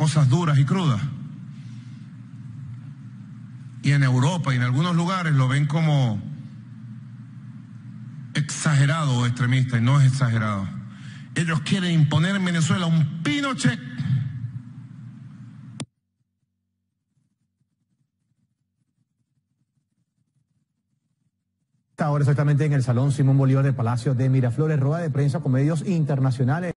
cosas duras y crudas. Y en Europa y en algunos lugares lo ven como exagerado o extremista, y no es exagerado. Ellos quieren imponer en Venezuela un Pinochet. Ahora exactamente en el Salón Simón Bolívar de Palacio de Miraflores, rueda de prensa con medios internacionales.